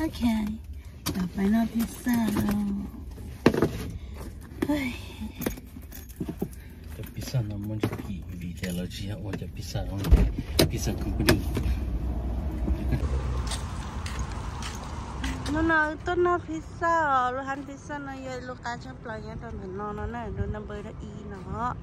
Okay, the final pizza. The pizza non mangia più videologia, voglio pizza, non pizza company. nó nói tôi nó pizza, luôn ăn pizza nó vậy luôn cá chép play nhau tao mình nó nó này đôi năm bơi đã y nó.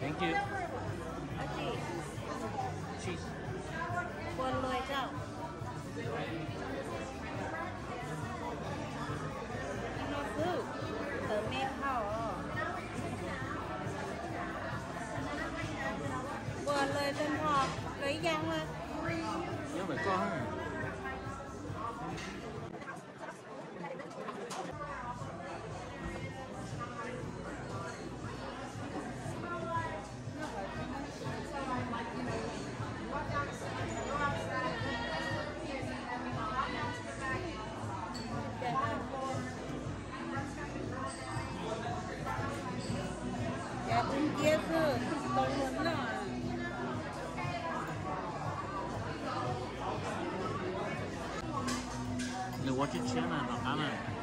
Thank you Ở chị, cheese quần lùi cháu. Nó cứ, tớ mẹ khảo à. Quần lùi tên họ, lấy giang mà nhớ phải con ha nếu watch it channel nó cá này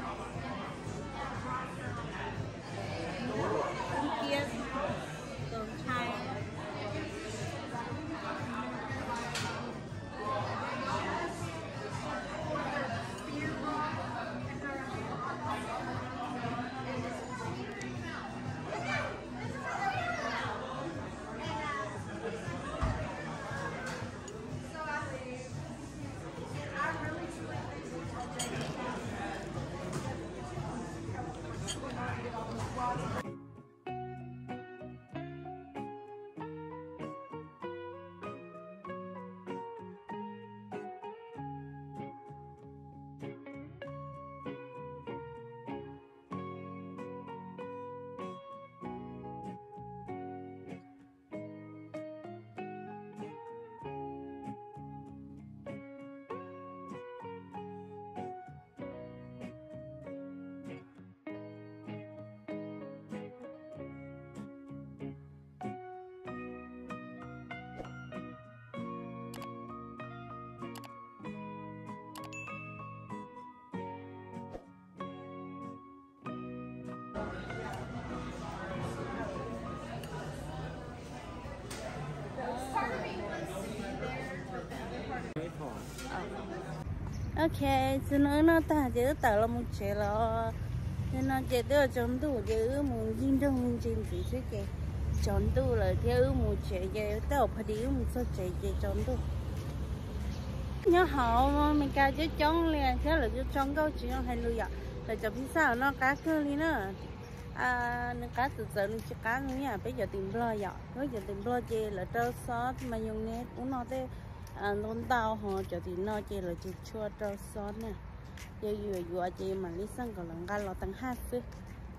ok cho nó nó ta chỉ tờ là một chế lo nên nó chế được trong tủ chứ một chín trong chín chỉ chứ chế trong tủ là theo một chế chế tao phải đi một số chế chế trong tủ. Nhớ họ mình cả chứ trong liền, thế là chứ trong câu chuyện hay lưu vậy là cho phía sau nó cá cơ đi nữa. À nó cá từ từ, nó chỉ cá nữa nha bây giờ tìm lo vậy bây giờ tìm lo chê là trơ sót mà dùng nét uống nó thế à nón tao họ cho thì nó chỉ là chỉ chua cho sót nè. Giờ vừa vừa chị mà lý sang còn lần ga lo tăng hát chứ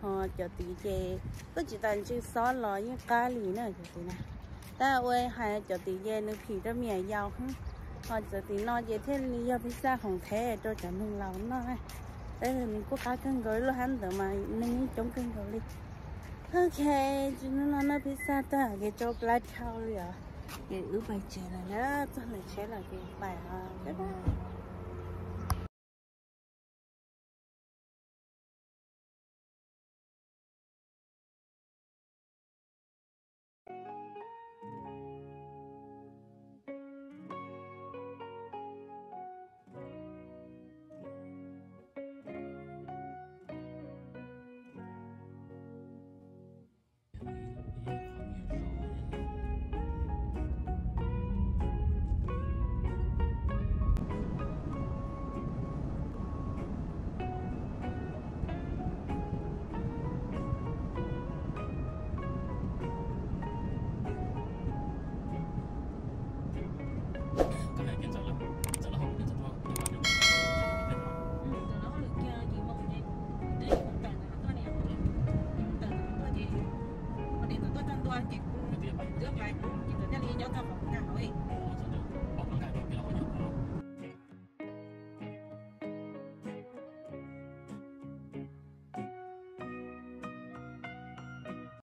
họ cho thì chị có chỉ tàn chữ sót lo như cá lì nữa cho thì nè ta ơi hay cho thì chị nó khi đó mẹ giàu hơn. Họ cho thì nó chỉ thế lý do pizza không thể cho cho mình lâu nó đây là mình có cá cân gối lo hắn tự mà nên chống cân gối đi. Ok, chúng nó nó nó pizza ta? Cái chỗ black cow rồi cái ứ bài trẻ này đó cho là sẽ là cái bài ờ, rất là